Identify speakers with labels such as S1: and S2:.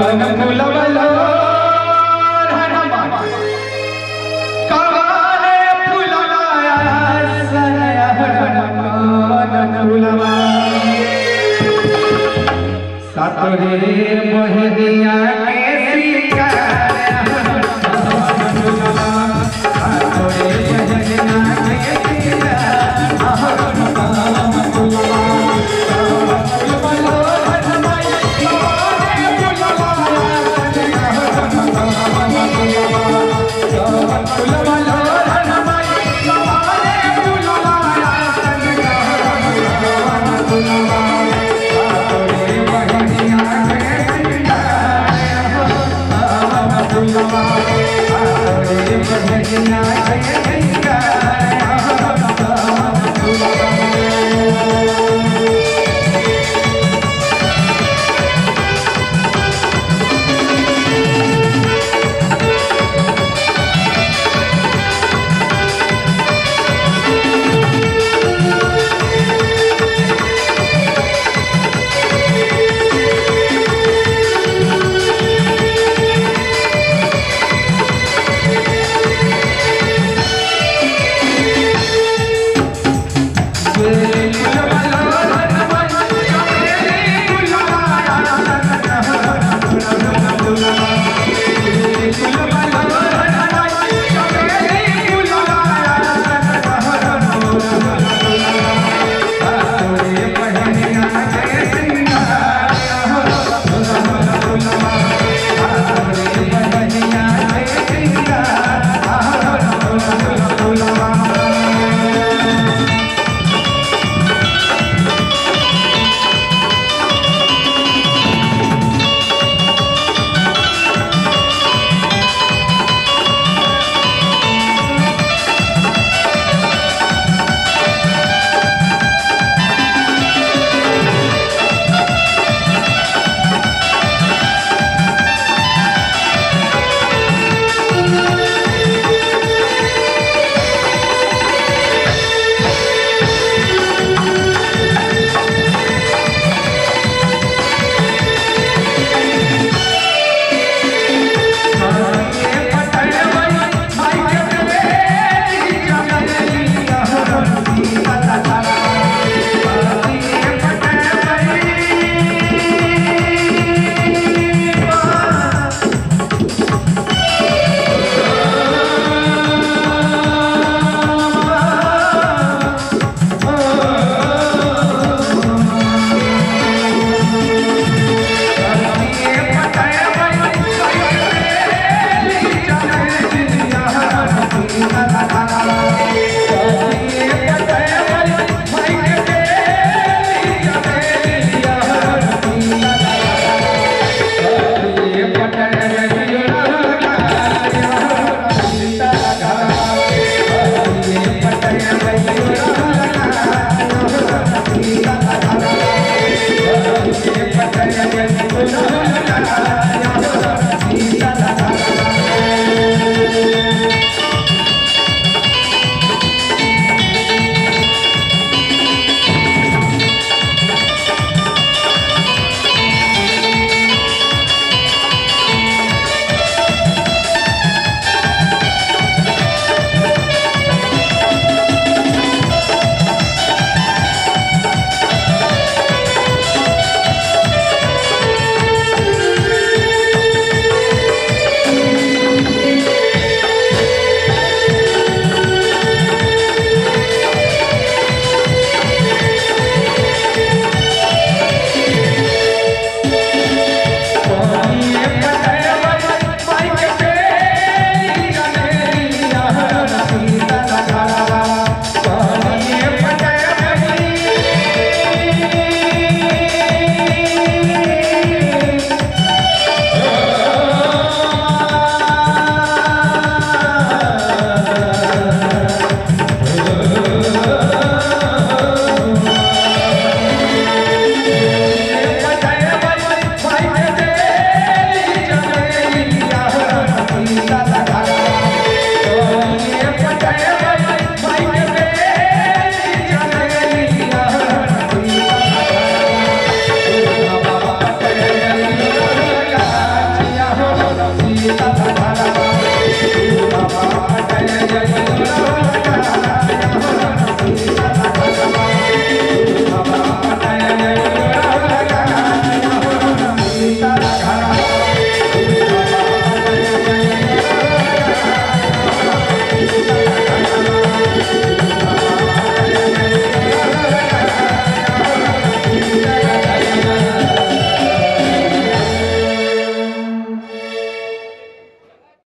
S1: غنھ پھول ملا رن بابا Jaya